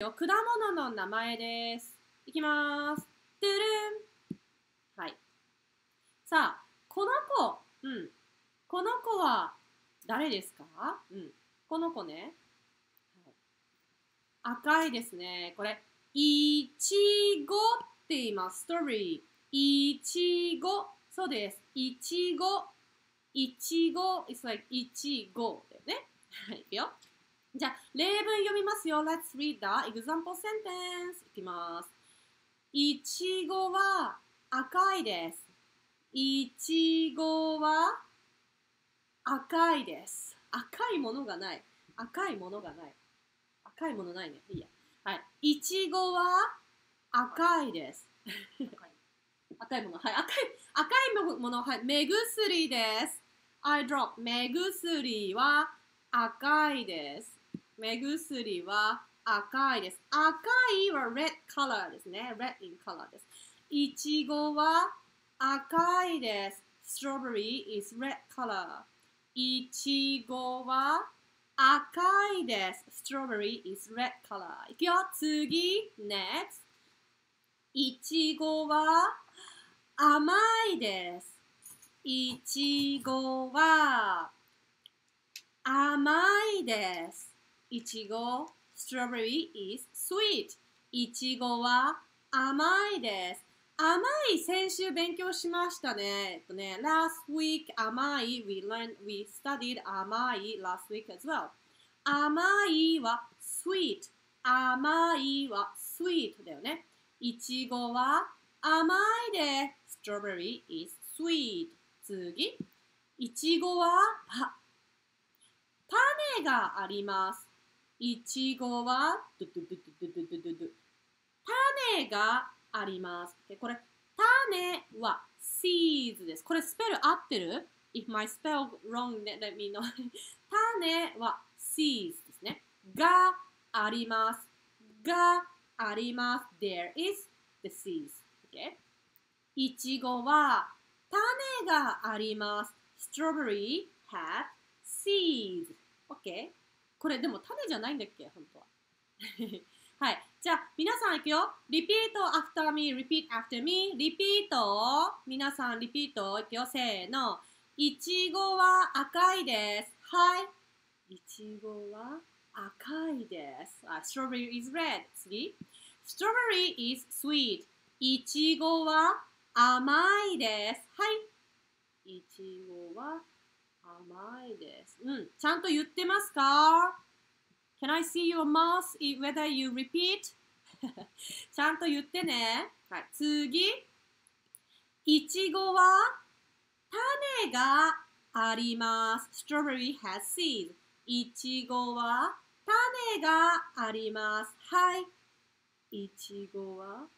果物の名前です。いきます。トゥルン。はい。さあ、この子、うん。この子は誰ですか？うん。この子ね。はい赤いですね。これ、いちごって言います。ストロベリー。いちご。そうです。いちご。いちご。It's like いちごだよね。はい。いくよ。じゃあ、例文読みますよ。Let's read the example sentence. いきます。いちごは赤いです。いちごは赤いです。赤いものがない。赤いものがない。赤いものないね。いいや。はい。いちごは赤いです。赤いもの。はい。赤い、赤いもの。はい。目薬です。I drop 目薬は赤いです。目薬は赤いです。赤いは red color ですね。red in color です。いちごは赤いです。strawberry is red color。いちごは赤いです。strawberry is red color。いくよ。次。next。いちごは甘いです。いちごは甘いです。いちご、strawberry is sweet。いちごは甘いです。甘い先週勉強しましたね。えっとね、last week 甘い we learned we studied 甘い last week as well。甘いは sweet。甘いは sweet だよね。いちごは甘いです。strawberry is sweet。次。いちごはパ種があります。いちごはドゥドゥドゥドゥドゥドゥドゥド種があります。でこれ、種は seeds です。これスペル合ってる ?If my spell wrong, let me know. 種は seeds ですね。があります。があります。There is the seeds. Okay? いちごは種があります。Strawberry had seeds. Okay? これでも種じゃないんだっけ？本当は。はい。じゃあ、皆さんいくよ。repeat after me, repeat after me, repeat. 皆さん、リピートいくよ。せーの。いちごは赤いです。はい。いちごは赤いです。あ、strawberry is red. 次。strawberry is sweet. いちごは甘いです。はい。いちごは甘いです。うん。ちゃんと言ってますか？Can I see your mouth whether you repeat? ちゃんと言ってね。はい。次。いちごは種があります。Strawberry has seeds. いちごは種があります。はい。いちごは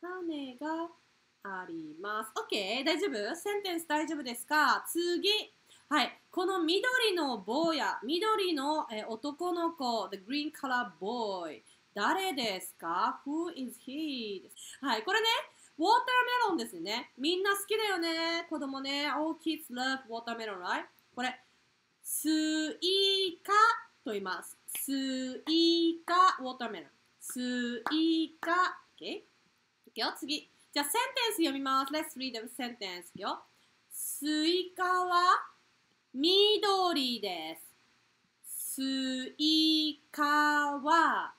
種があります。OK? 大丈夫？センテンス大丈夫ですか？次。はい。この緑の坊や、緑の、え男の子、the green color boy。誰ですか ?Who is he? はい。これね、Watermelon ですね。みんな好きだよね。子供ね。All kids love watermelon, right? これ、スイカと言います。スイカ、 watermelon。スイカ。OK? いくよ、次。じゃあ、センテンス読みます。Let's read the sentence. いくよ。スイカは緑です。スイカは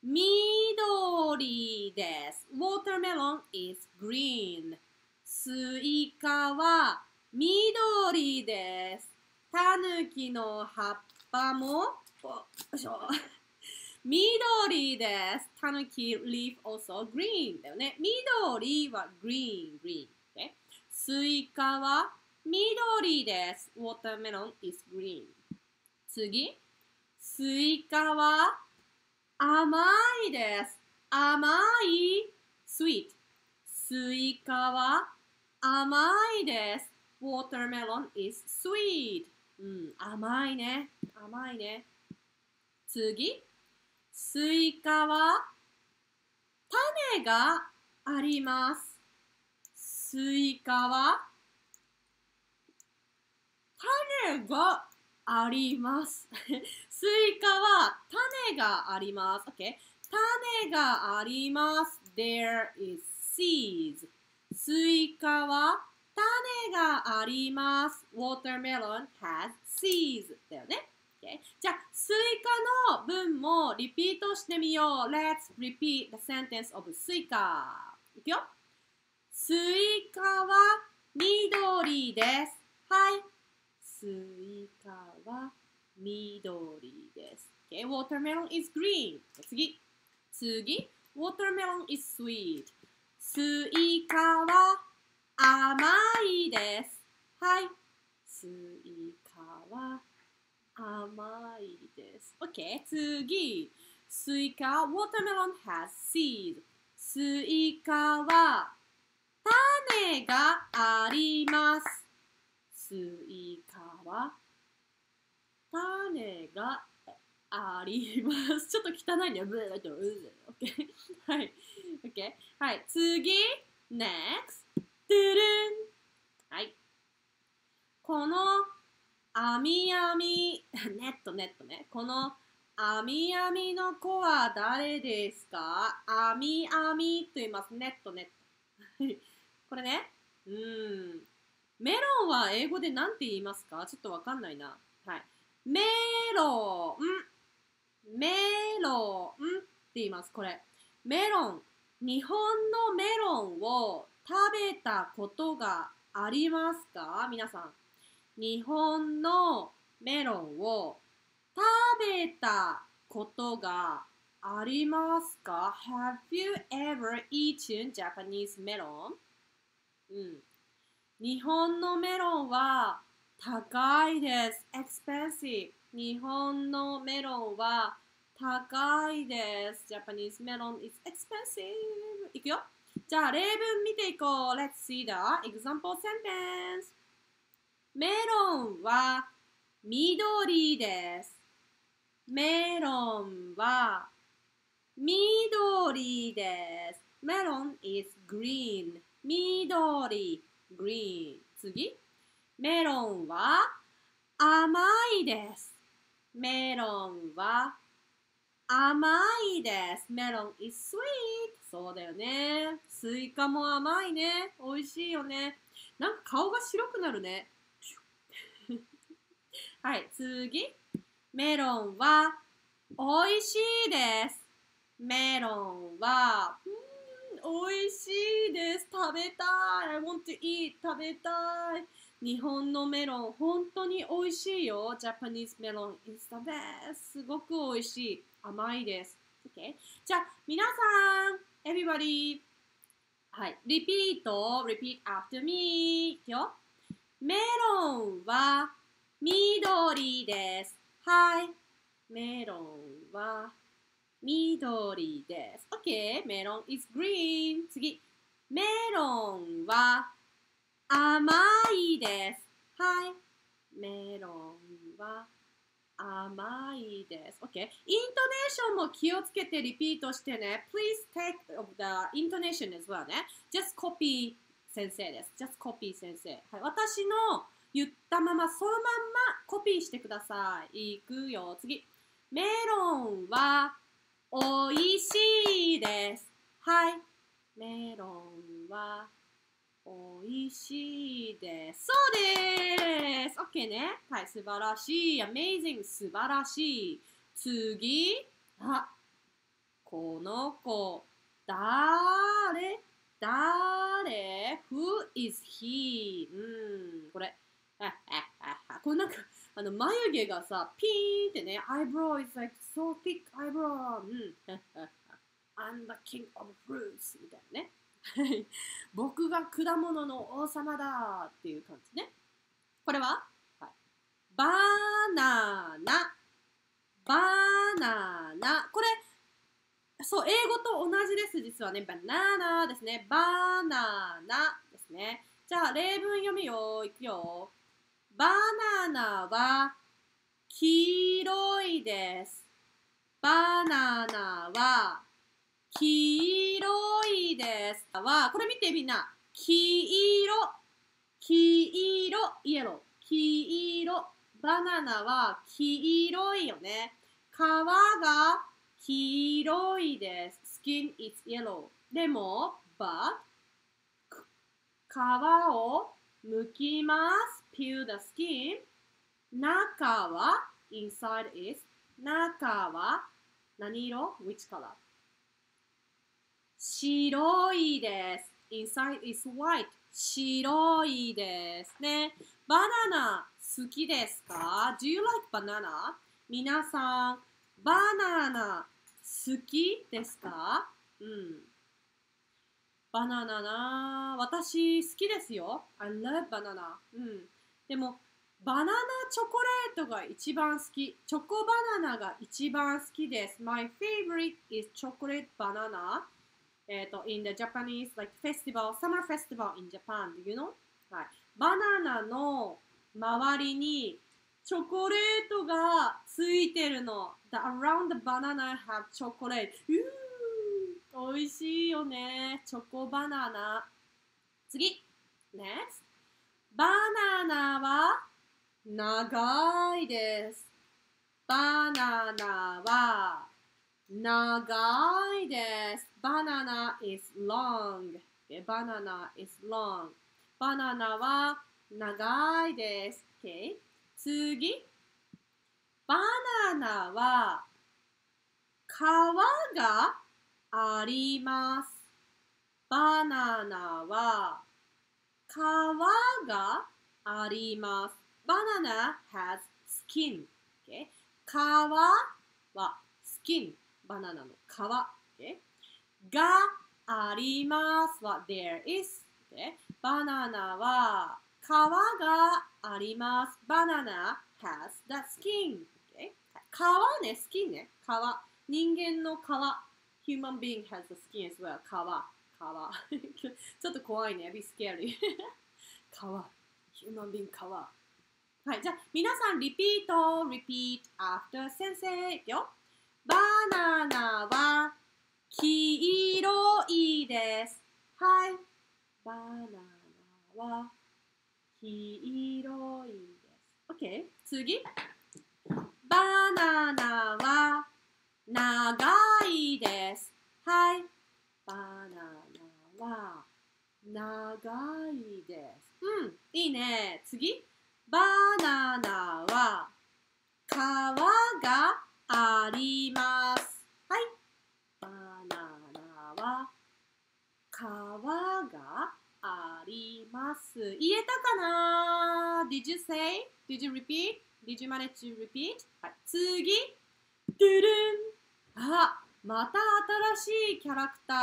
緑です。Watermelon is green. スイカは緑です。タヌキの葉っぱもよいしょ緑です。タヌキ leaf also green だよね。緑は green, green、okay? スイカは緑です。Watermelon is green. 次。スイカは甘いです。甘い？sweet。スイカは甘いです。Watermelon is sweet。うん、甘いね。甘いね。次。スイカは種があります。スイカは種があります。スイカは種があります。OK? 種があります。There is seeds. スイカは種があります。Watermelon has seeds. だよね。Okay? じゃあ、スイカの文もリピートしてみよう。Let's repeat the sentence of スイカ。いくよ。スイカは緑です。はい。スイカは緑です。Okay, watermelon is green. 次。次。watermelon is sweet. スイカは甘いです。はい。スイカは甘いです。OK。次。スイカ、watermelon has seeds. スイカは種があります。スイカは種があります？ちょっと汚いね。ブーッと。OK。はい。OK。はい。次。next。トゥルン。はい。この網網、ネットネットね。この網網の子は誰ですか？網網と言います。ネットネット。これね。うん。メロンは英語で何て言いますか？ちょっとわかんないな。はい。メロン。メロンって言います。これ。メロン。日本のメロンを食べたことがありますか？皆さん。日本のメロンを食べたことがありますか ?Have you ever eaten Japanese melon? うん。日本のメロンは高いです。expensive。日本のメロンは高いです。Japanese melon is expensive. いくよ。じゃあ例文見ていこう。Let's see the example sentence. メロンは緑です。メロンは緑です。 melon is green. 緑 green 次。メロンは甘いです。メロンは甘いです。 melon is sweet そうだよね。スイカも甘いね。美味しいよね。なんか顔が白くなるね。はい次。メロンは美味しいです。メロンは、うん、美味しいです。食べたい。I want to eat. 食べたい。日本のメロン、本当に美味しいよ。Japanese melon is the best. すごく美味しい。甘いです。Okay? じゃあ、皆さん、everybody. はい。リピート。repeat after me. いくよ。メロンは緑です。はい。メロンは緑です。OK。メロン is green。次。メロンは甘いです。はい。メロンは甘いです。OK。イントネーションも気をつけてリピートしてね。Please take the intonation as well ね。Just copy 先生です。Just copy 先生。はい。私の言ったままそのまんまコピーしてください。いくよ。次。メロンはおいしいです。はい。メロンはおいしいです。そうです。OK ね。はい、素晴らしい。Amazing。素晴らしい。次。あ、この子、誰？誰 ?Who is he? うん、これ。あああこれなんか、あの眉毛がさ、ピーンってね、eyebrow is like so thick eyebrow. うん。I'm the king of fruits. みたいなね。僕が果物の王様だっていう感じね。これは、はい、バナナ。バナナ。これ、そう、英語と同じです、実はね。バナナですね。バナナですね。じゃあ、例文読むよ。いくよ。バナナは黄色いです。バナナは黄色いです。は、これ見てみんな。黄色、黄色、イエロー、黄色。バナナは黄色いよね。皮が黄色いです。skin is yellow. でも、but 皮を剥きます。Peel the skin. 中は inside is 中は何色 ?which color? 白いです。inside is white 白いですね。バナナ好きですか ?Do you like banana? 皆さん、バナナ好きですかうん。バナナな私好きですよ。I love banana. うん。でも、バナナチョコレートが一番好き。チョコバナナが一番好きです。My favorite is chocolate banana. えっと、in the Japanese like festival, summer festival in Japan, do you know? はい。バナナの周りにチョコレートがついてるの。The around the banana have chocolate. うー美味しいよね。チョコバナナ。次。Next. バナナは長いです。バナナは長いです。バナナ is long. Okay, banana is long. バナナは長いです。Okay? 次。バナナは皮があります。バナナは皮があります。バナナ has skin. Okay? 皮は skin。バナナの皮。Okay? がありますは there is、okay? バナナは皮があります。バナナ has the skin、okay? 皮ね、スキンね。皮。人間の皮。human being has the skin as well. 皮。皮。ちょっと怖いね。be scary. 皮。human being 皮。はい、じゃあ皆さんリピート、repeat after 先生。いくよ。バナナは黄色いです。はい。バナナは黄色いです。OK? 次。バナナは長いです。はい。バナナは長いです。うん、いいね。次。バナナは皮があります。はい。バナナは皮があります。言えたかな ?Did you say? Did you repeat? Did you manage to repeat? はい。次。ドゥルン。あ、また新しいキャラクタ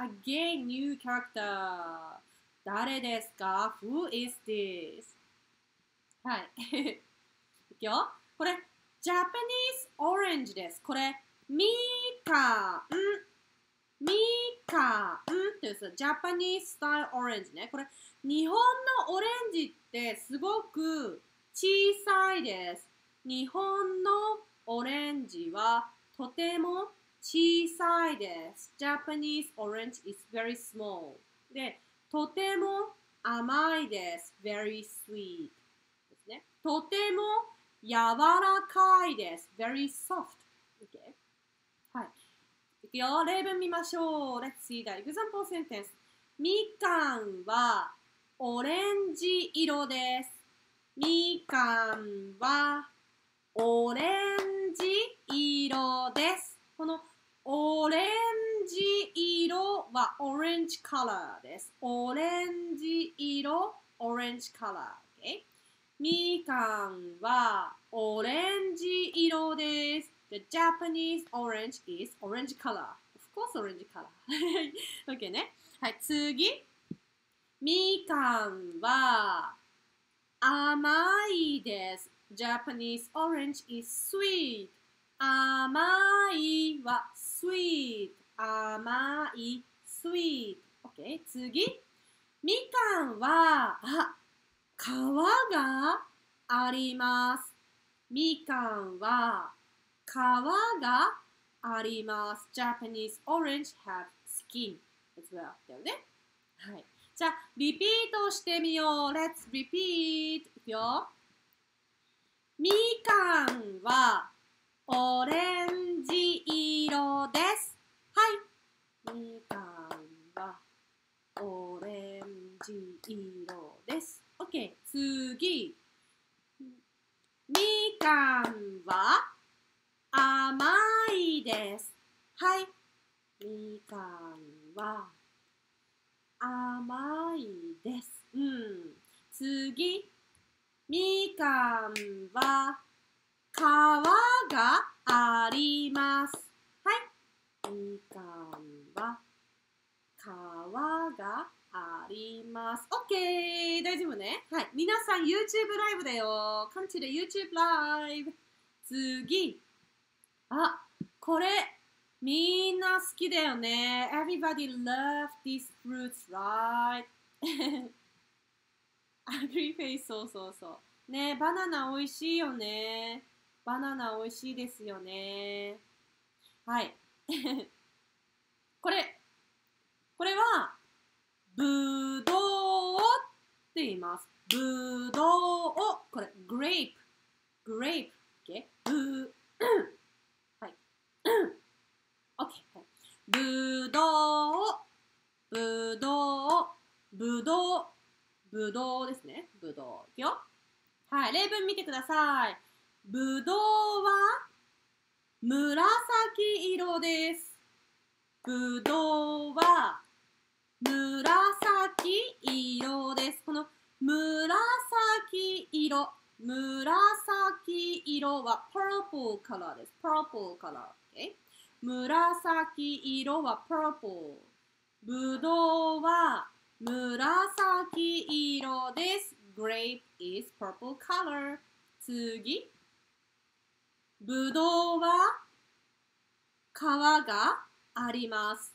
ー。Again, new character. 誰ですか ?Who is this? はい。いくよ。これ、ジャパニーズオレンジです。これ、みかん。みかん？っていうさ、ジャパニーズスタイルオレンジね。これ、日本のオレンジってすごく小さいです。日本のオレンジはとても小さいです。Japanese orange is very small. で、とても甘いです。very sweet. ですね。とても柔らかいです。very soft. Okay? はい。いくよ。例文見ましょう。Let's see the example sentence. みかんはオレンジ色です。みかんはオレンジ色です。このオレンジ色はオレンジカラーです。オレンジ色、オレンジカラー。Okay? みかんはオレンジ色です。The Japanese orange is orange color. Of course, orange color. OK ね。はい、次。みかんは甘いです。Japanese orange is sweet. 甘いは sweet. 甘い sweet. OK? 次。みかんは、あ、皮があります。みかんは皮があります。Japanese orange have skin as well. だよね。はい。じゃあ、リピートしてみよう。Let's repeat. いくよ。みかんはオレンジ色です。はい。みかんはオレンジ色です。OK。次。みかんは甘いです。はい。みかんは甘いです。うん。次。みかんは皮があります。はい。みかんは皮があります。OK! 大丈夫ねはい。皆さん YouTube ライブだよ。Come to the YouTube ライブ。次。あ、これ、みんな好きだよね。Everybody love these fruits, right? アグリフェイス、そうそうそう。ねバナナ美味しいよね。バナナ美味しいですよね。はい。これ、これは、ぶどうって言います。ぶどうを、これ、グレープ。グレープ。OK? ぶ、はい。OK。ぶどう、ぶどう、ぶどう、ぶどうですね。ぶどう。いくよ。はい。例文見てください。ぶどうは紫色です。ぶどうは紫色です。この紫色、紫色は purple color です。purple color、okay? 紫色は purple。ぶどうは紫色です。grape is purple color。次。ぶどうは皮があります。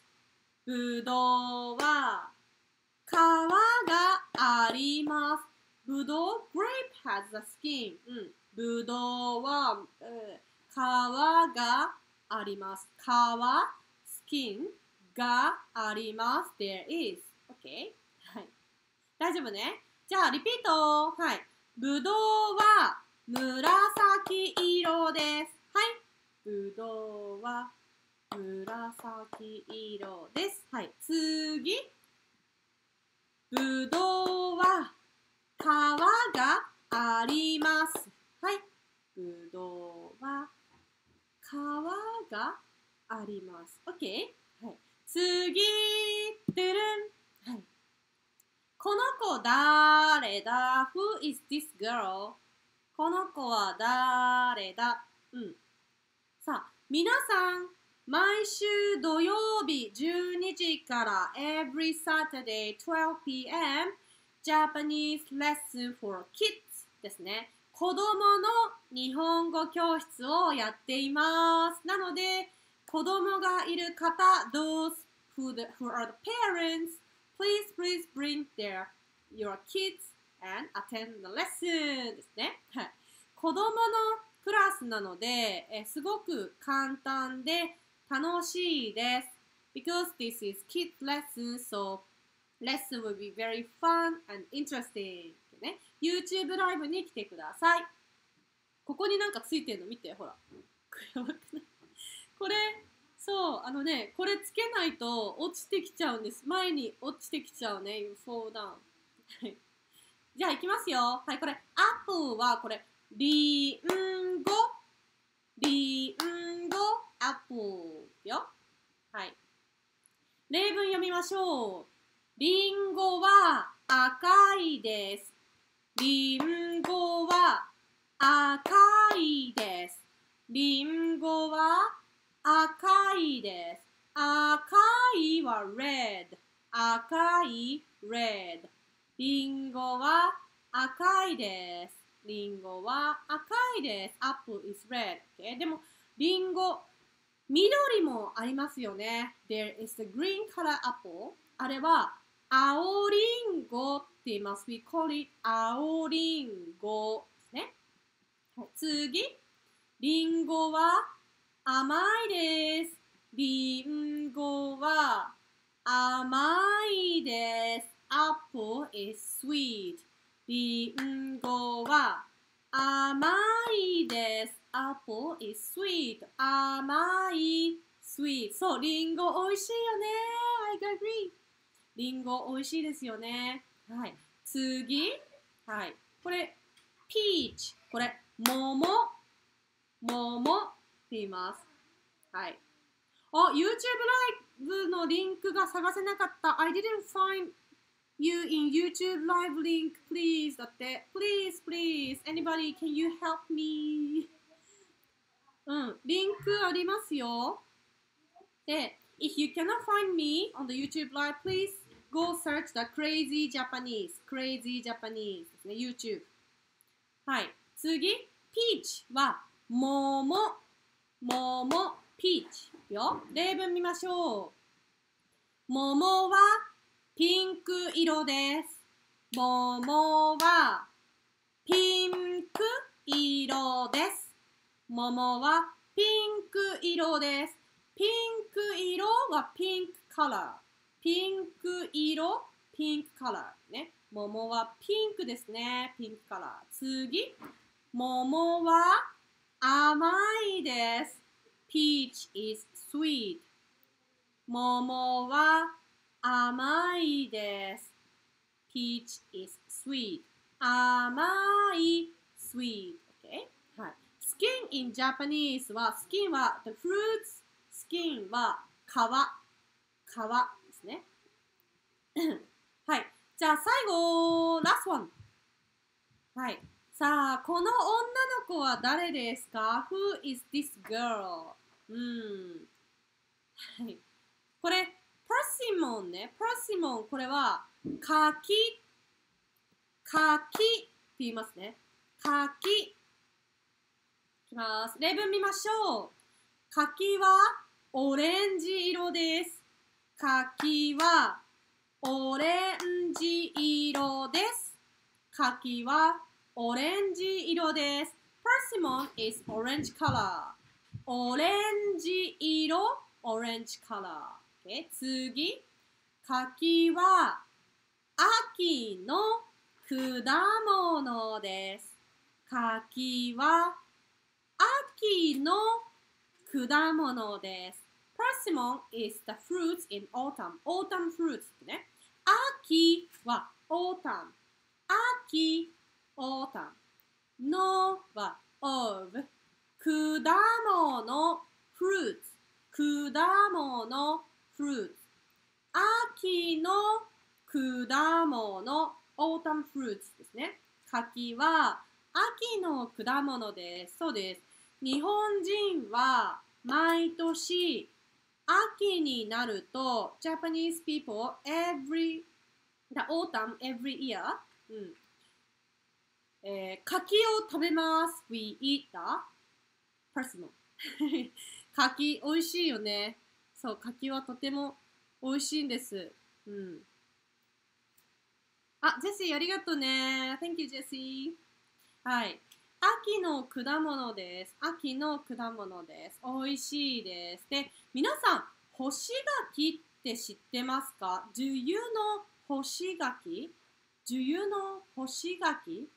ぶどうは皮があります。ぶどう grape has a skin、うん、ぶどうは、えー、皮があります。皮 skin があります。there is OK はい大丈夫ねじゃあリピートはいぶどうは紫色です。はい。ぶどうは紫色です。はい。次。ぶどうは皮があります。はい。ぶどうは皮があります。OK? はい。次。てるん。はい。この子誰だ ?Who is this girl? この子は誰だうん。さあ、皆さん、毎週土曜日12時から every Saturday 12pm Japanese lesson for kids ですね。子供の日本語教室をやっています。なので、子供がいる方、those who, the, who are the parents, please, please bring their, your kids and attend the lesson ですね。はい。子供のクラスなので、えすごく簡単で楽しいです。Because this is kids lesson, so lesson will be very fun and interesting. ね、YouTube ライブに来てください。ここになんかついてるの見て、ほら。やばくないこれ、そう、あのね、これつけないと落ちてきちゃうんです。前に落ちてきちゃうね。You fall down. じゃあ、いきますよ。はい、これ、アップルはこれ、リンゴ、リンゴ、アップルよ。はい。例文読みましょう。リンゴは赤いです。リンゴは赤いです。リンゴは赤いです。赤いは red。赤い red。リンゴは赤いです。リンゴは赤いです。apple is red、okay? でも、リンゴ、緑もありますよね。There is a green color apple. あれは青リンゴって言います。We call it 青リンゴですね？はい、次。リンゴは甘いです。リンゴは甘いです。Apple is sweet. リンゴは甘いです。apple is sweet. 甘い sweet. そう、リンゴ美味しいよね。I agree. リンゴ美味しいですよね。はい。次。はい。これ、peach。これ、桃。桃って言います。はい。あ、YouTube ライブのリンクが探せなかった。I didn't find you in YouTube live link, please. だって、please, please. Anybody, can you help me? うん、リンクありますよ。で、if you cannot find me on the YouTube live, please go search the crazy Japanese. Crazy Japanese ですね、YouTube。はい。次、peach は桃。桃、peach よ。例文見ましょう。桃はピンク色です。桃はピンク色です。桃はピンク色です。ピンク色はピンクカラー。ピンク色、ピンクカラー。ね。桃はピンクですね。ピンクカラー。次。桃は甘いです。Peach is sweet. 桃は甘いです。Peach is sweet. 甘い sweet. Okay? はい。Skin in Japanese は、skin は the fruits. Skin は皮。皮ですね。はい。じゃあ最後、last one. はい。さあ、この女の子は誰ですか ?Who is this girl? うん。はい。これ、パーシモンね。パーシモン、これは、柿。柿って言いますね。柿。いきます。例文見ましょう。柿はオレンジ色です。柿はオレンジ色です。柿はオレンジ色です。Persimmon is orange color. オレンジ色、オレンジ color. OK? 次。柿は秋の果物です。柿は秋の果物です。Persimmon is the fruits in autumn. Autumn fruits ね。秋は autumn。秋 autumn。のは of。果物 fruits。果物 fruits。秋の果物 autumn fruits ですね。柿は秋の果物です。そうです。日本人は毎年秋になると Japanese people every the autumn every year、うんえー、柿を食べます。We eat the persimmon 柿美味しいよね。そう、柿はとても美味しいんです。うん。あ、ジェシーありがとうね。Thank you, ジェシー。はい。秋の果物です。秋の果物です。美味しいです。で、皆さん、干し柿って知ってますか ?Do you know 干し柿 ?Do you know 干し柿？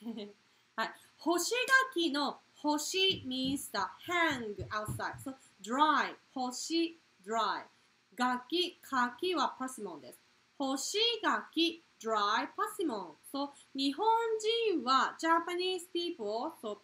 はい。干し柿の干し means the hang outside. So, dry. 干し dry. 柿、柿はパシモンです。干し柿 dry persimmon. So, 日本人は Japanese people, so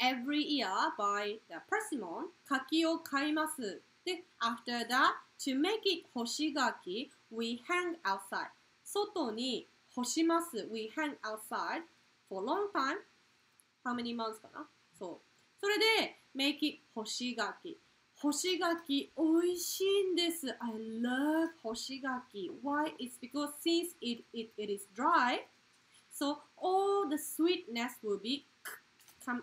every year buy the persimmon, 柿を買います。で、after that, to make it 干し柿, we hang outside. 外に干します。we hang outside for long time. How many months かなそう。それで、make it 干し柿。干し柿美味しいんです。I love 干し柿。Why? It's because since it, it, it is dry, so all the sweetness will be come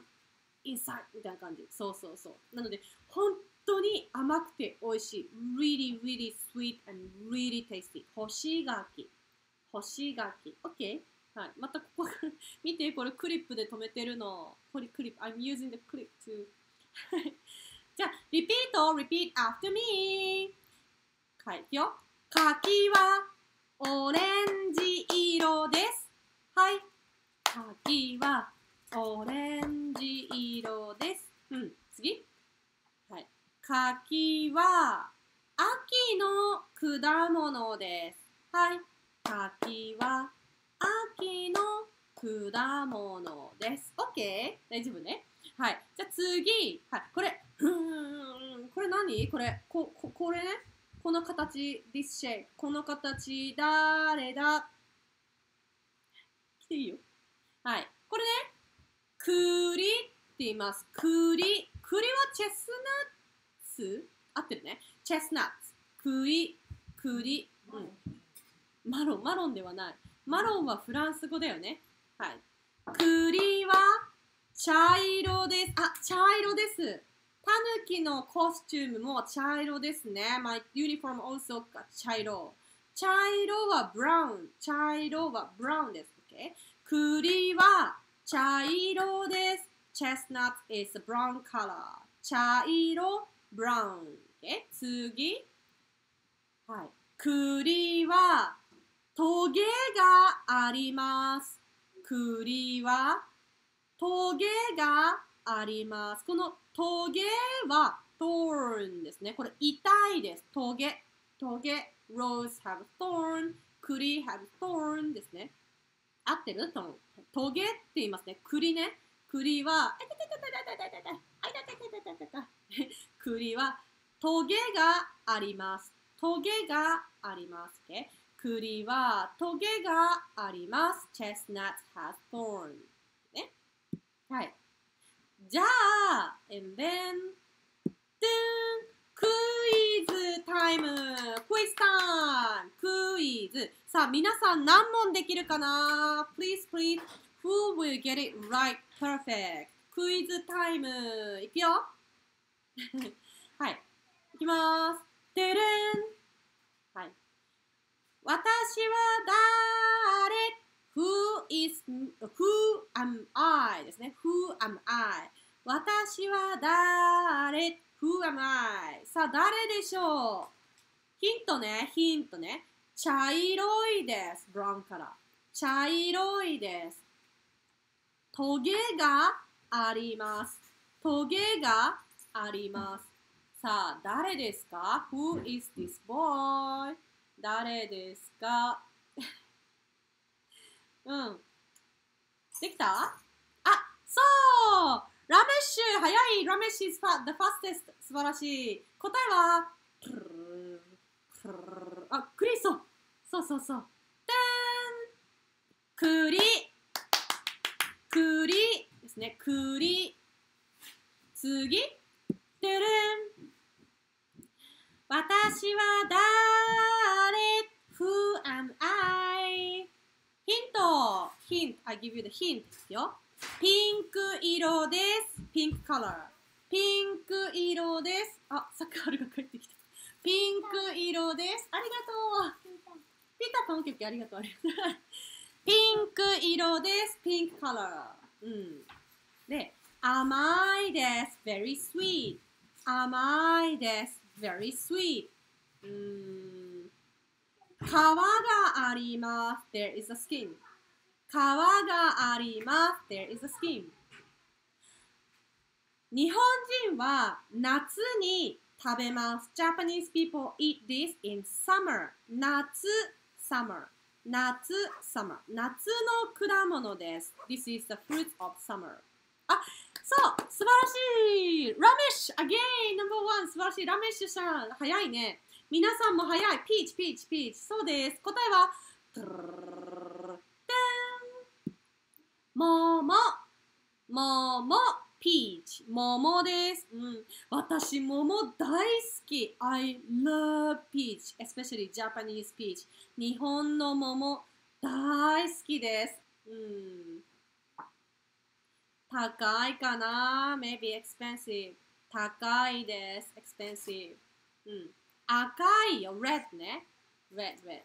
inside みたいな感じ。そうそうそう。なので、本当に甘くて美味しい。really, really sweet and really tasty. 干し柿。干し柿。OK? はい。またここ見て、これクリップで止めてるの。これクリップ。I'm using the clip to じゃあ、リピート、repeat after me. はい、いくよ。柿はオレンジ色です。はい。柿はオレンジ色です。うん、次。はい。柿は秋の果物です。はい。柿は秋の果物です。OK? 大丈夫ね。はい。じゃあ次。はい。これ、うん、これ何？これ、こ、ここれね？この形、this shape。この形、誰だ？来ていいよ。はい。これね、栗って言います。栗。栗はチェスナッツ？合ってるね。チェスナッツ。栗。栗。うん。マロン、マロンではない。マロンはフランス語だよね。はい。栗は茶色です。あ、茶色です。タヌキのコスチュームも茶色ですね。My uniform also 茶色。茶色はブラウン。茶色はブラウンです。Okay? 栗は茶色です。Chestnut is a brown color. 茶色、ブラウン。Okay? 次。はい。栗はトゲがあります。栗はトゲがあります。このトゲは thorn ですね。これ痛いです。トゲ。トゲ。rose have thorn。栗 have thorn ですね。合ってる？とトゲって言いますね。栗ね。栗は、あいたたたたたたたたあいたたたたたたた栗はトゲがあります。トゲがあります。Okay? 栗はトゲがあります。chestnuts has thorn. ね？はい。じゃあ、and then, ドゥンクイズタイムクイズタイムクイズさあ、皆さん何問できるかな ?Please, please, who will get it right perfect? クイズタイムいくよはい。いきます。てれんはい。私は誰 ?Who is, who am I? ですね。Who am I? 私は誰 ?Who am I? さあ、誰でしょう？ヒントね、ヒントね。茶色いです。ブラウンから。茶色いです。トゲがあります。トゲがあります。さあ、誰ですか ?Who is this boy? 誰ですか？うん。できた？あ、そうラメッシュ早い。ラメッシュ is fa- the fastest 素晴らしい。答えはあ、クリソそうそうそう。てーん。栗栗ですね。栗次。てれん。私は誰 ?Who am I? ヒント。ヒント。I give you the hint ですよ。ピンク色です。ピンクカラー。ピンク色です。あ、サッカールが帰ってきた。ピンク色です。ありがとう。ピーターパンケーキありがとう。ありがとうピンク色です。ピンクカラー。うん。で、甘いです。very sweet。甘いです。very sweet。うん。皮があります。there is a skin。皮があります。there is a skin。日本人は夏に食べます。Japanese people eat this in summer. 夏、summer. 夏、summer. 夏の果物です。This is the fruit of summer. あ、そう素晴らしいラメッシュ again! number one 素晴らしいラメッシュさん早いね。皆さんも早い。ピーチ、ピーチ、ピーチ。そうです。答えは、トゥルルルルルルルてん桃、桃、ピーチ、桃です。うん。私、桃大好き。I love peach, especially Japanese peach. 日本の桃大好きです。うん。高いかな ?maybe expensive. 高いです。expensive. うん。赤いよ。red ね。red, red.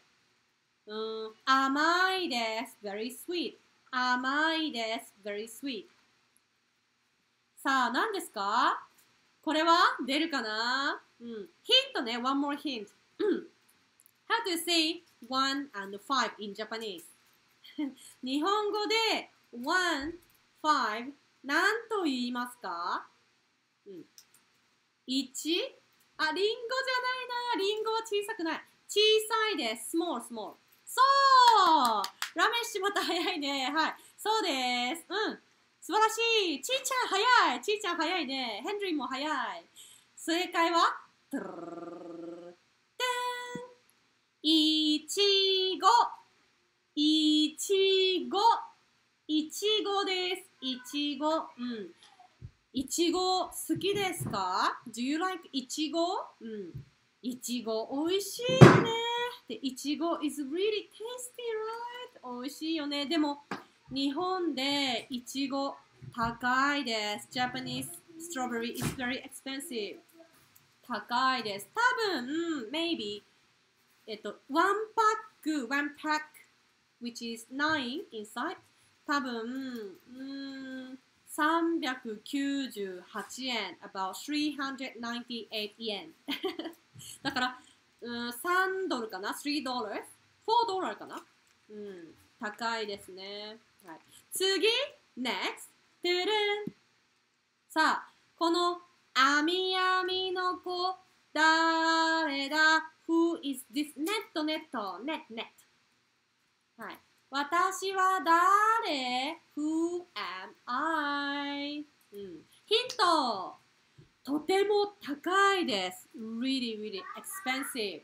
うん。甘いです。very sweet. 甘いです。very sweet. さあ、何ですかこれは出るかなうん。ヒントね。one more hint. How to say one and five in Japanese? 日本語で one five 何と言いますかうん。1? あ、リンゴじゃないな。リンゴは小さくない。小さいです。small, small. そうラメッシュまた早いね。はい。そうです。うん。素晴らしい。ちーちゃん早い。ちーちゃん早いね。ヘンリーも早い。正解は、いちご。いちご。いちごです。いちご。うん。いちご好きですか ?Do you like いちごうん。いちご美味しいよね。で、いちご is really tasty, right? 美味しいよね。でも、日本でいちご高いです。Japanese strawberry is very expensive. 高いです。多分、maybe えっと、one pack, one pack, which is nine inside. 多分、うん、398円、about 398円。だから、うん、3ドルかな ?3 ドル ?4 ドルかなうん、高いですね。はい、次、next, トゥルン。さあ、この、あみあみの子、誰だ？Who is this? ネットネット、ネットネット。はい。私は誰 ?Who am I? うん。ヒントとても高いです。really, really expensive.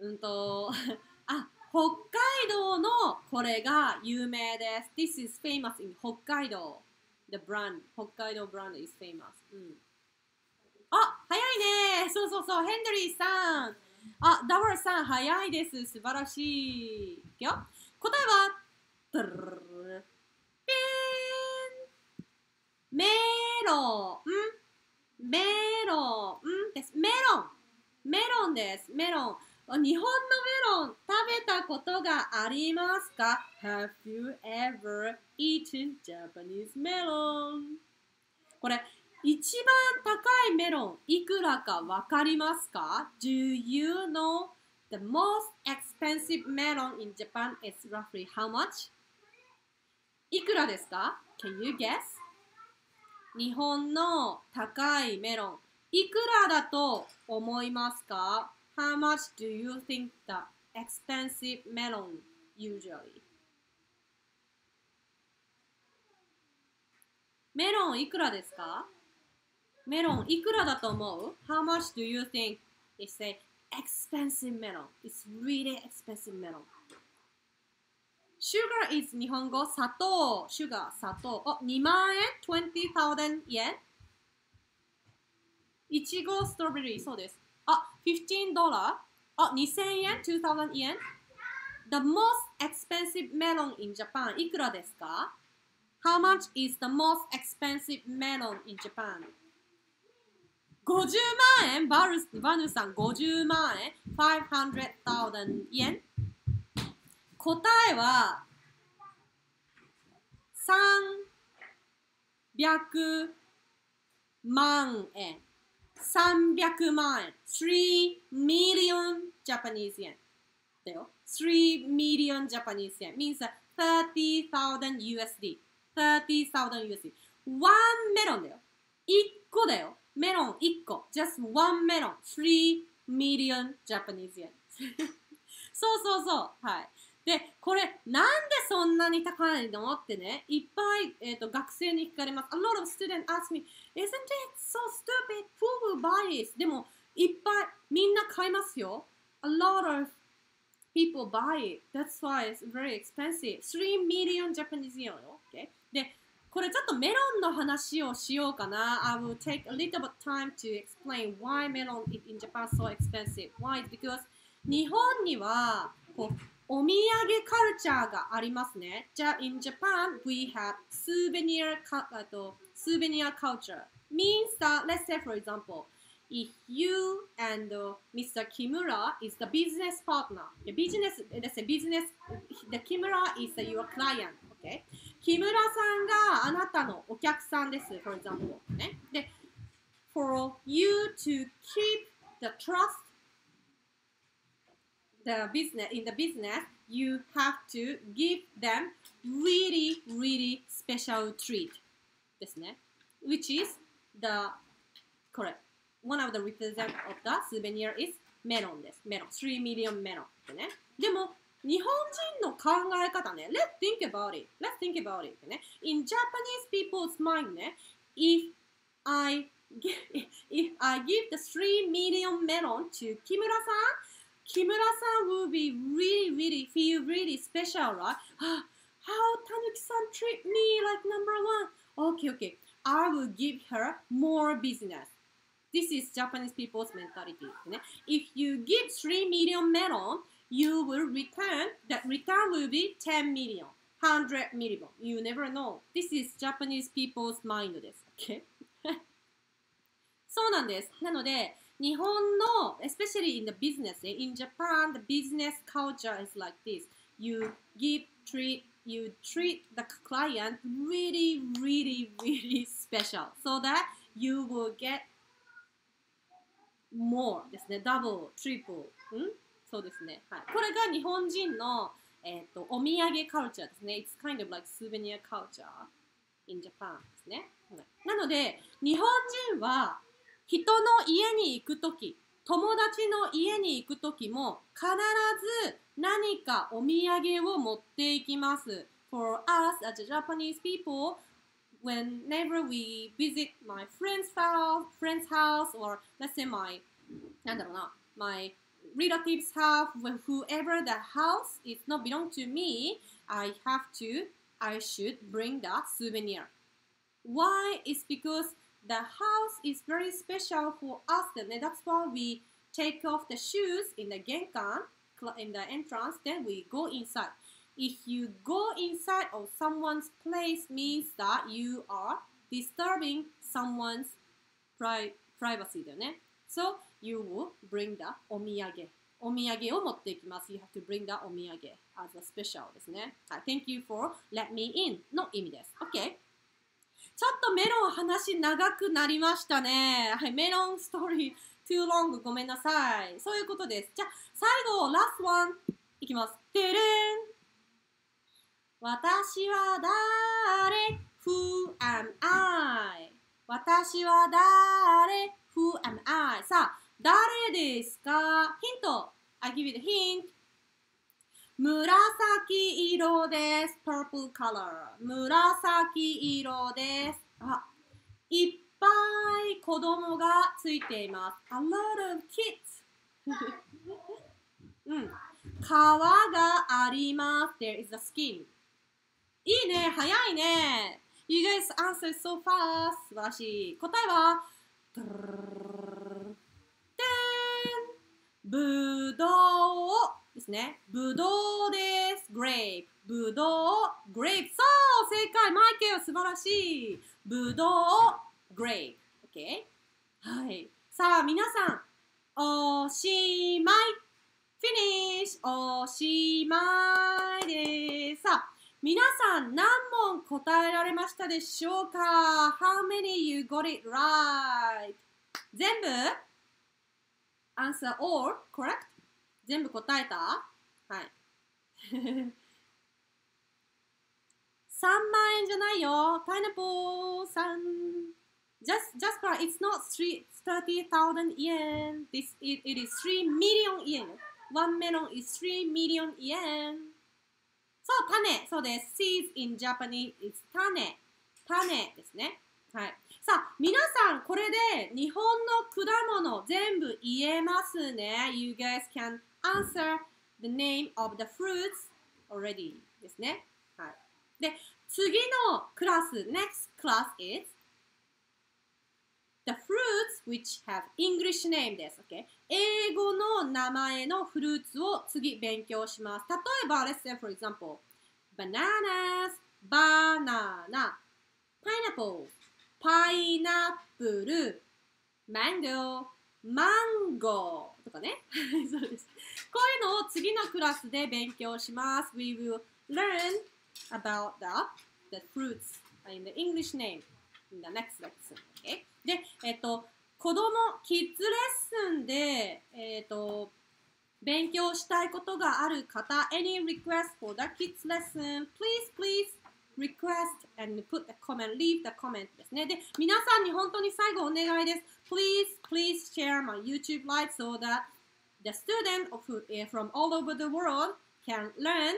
うんと、北海道のこれが有名です。This is famous in 北海道。The brand, 北海道 brand is famous. うん。あ、早いね。そうそうそう。ヘンドリーさん。あ、ダワルさん、早いです。素晴らしい。いくよ。答えは、ピンメロン。メロンです。メロン。メロンです。メロン。日本のメロン食べたことがありますか ?Have you ever eaten Japanese melon? これ、一番高いメロンいくらかわかりますか ?Do you know the most expensive melon in Japan is roughly how much? いくらですか ?Can you guess? 日本の高いメロンいくらだと思いますか How much do you think the expensive melon usually? メロンいくらですかメロンいくらだと思う ?How much do you think it's a expensive melon? It's really expensive melon. Sugar is 日本語砂糖。sugar 砂糖。あ、2万円 ?20,000 円いちごストロベリーそうです。あ、15ドラーあ、2000円 ?2000 円 ?The most expensive melon in Japan いくらですか ?How much is the most expensive melon in Japan? 50万円バルバヌさん50万円 ?500,000 円答えは300万円。300万円。3 million Japanese yen. だよ。3 million Japanese yen means 30,000 USD. 30,000 USD. One メロンだよ。1個だよ。メロン1個。just one メロン。3 million Japanese yen. そうそうそう。はい。で、これ、なんでそんなに高いのってね、いっぱい、えーと、学生に聞かれます。A lot of students ask me, isn't it so stupid? Who will buy this? でも、いっぱい、みんな買いますよ。A lot of people buy it. That's why it's very expensive. 3 million Japanese yen。Okay? で、これちょっとメロンの話をしようかな。I will take a little bit time to explain why melon in Japan is so expensive. Why? Because 日本にはこうお土産カルチャーがありますね。じゃあ、in Japan, we have souvenir, souvenir culture. Means that, let's say for example, if you and uh, Mr. Kimura is the business partner, the business, let's say business, the Kimura is uh, your client, okay? 木村さんがあなたのお客さんです、for example. ね。で、for you to keep the trust the business in the business you have to give them really really special treat ですね which is the correct one of the represent of the souvenir is メロンですメロン3 million メロンってねでも日本人の考え方ね let's think about it let's think about it ね in Japanese people's mind ね if I give, if I give the 3 million melon to 木 村さん木村さん will be really, really, feel really special, right? How Tanuki-san treat me like number one? Okay, okay. I will give her more business. This is Japanese people's mentality. If you give 3 million melon, you will return, that return will be 10 million, 100 million. You never know. This is Japanese people's mind です。Okay? そうなんです。なので、 日本の、especially in the business, in Japan, the business culture is like this. You give, treat, you treat the client really, really, really special so that you will get more ですね。double, triple. んそうですね。はい。これが日本人の、えっ、と、お土産カルチャーですね。It's kind of like souvenir culture in Japan ですね。はいなので、日本人は人の家に行くとき、友達の家に行くときも必ず何かお土産を持っていきます。For us as Japanese people, whenever we visit my friend's house, friend's house or let's say my なんだろうな my relatives house, whoever the house is not belong to me, I have to, I should bring the souvenir. Why? It's because the house is very special for us. That's why we take off the shoes in the genkan, in the entrance, then we go inside. If you go inside of someone's place means that you are disturbing someone's pri privacy So you will bring the お土産。お土産を持っていきます。You have to bring the お土産 as a special ですね。Thank you for let me in の意味です。OK? ちょっとメロン話長くなりましたね。はい、メロンストーリー too long ごめんなさい。そういうことです。じゃあ、最後、ラストワンいきます。てれん私は誰 ?Who am I? 私は誰 ?Who am I? さあ、誰ですか？ヒント I give you the hint 紫色です。purple color。紫色です。あ、いっぱい子供がついています。A lot of kids. うん。皮があります。There is a skin. いいね。早いね。You guys answer so fast. 素晴らしい。答えは、ぶどう。ですね。ぶどうです。grape。ぶどう。grape。そう正解マイケル素晴らしい。ぶどう。grape。OK? はい。さあ、皆さん、おしまい。フィニッシュおしまいです。さあ、皆さん何問答えられましたでしょうか ?How many you got it right? 全部 ?Answer all correct? 全部答えたはい。3万円じゃないよ。パイナポーさん。Just, just for it's not 30,000 yen. This, it, it is 3 million yen. One melon is 3 million yen. そう、種。そうです。seeds in Japanese is 種。種ですね。はい。さあ、皆さん、これで日本の果物全部言えますね。You guys can answer the name of the fruits already ですね。はい。で、次のクラス、next class is the fruits which have English name です。Okay? 英語の名前のフルーツを次勉強します。例えば、let's say for example, bananas, banana, pineapple, パイナップル、mango, マンゴーとかね。そうです。こういうのを次のクラスで勉強します。We will learn about the, the fruits in the English name in the next lesson. Okay? で、えっと、子供、キッズレッスンで、えっと、勉強したいことがある方、any request for the kids lesson, please, please request and put the comment, leave the comment ですね。で、皆さんに本当に最後お願いです。Please, please share my YouTube live so that the student of, uh, from all over the world can learn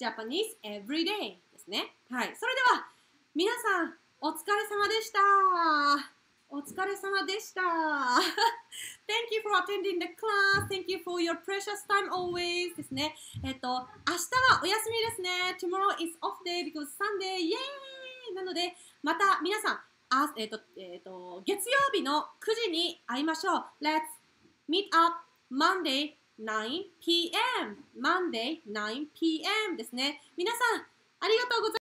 Japanese every day ですね。はい。それでは、皆さん、お疲れ様でした。お疲れ様でした。Thank you for attending the class. Thank you for your precious time always ですね。えっと、明日はお休みですね。Tomorrow is off day because Sunday. イェーイなので、また皆さん、あえっと、えっと、月曜日の9時に会いましょう。Let's meet up Monday 9 p.m. Monday 9 p.m. ですね。皆さん、ありがとうございます。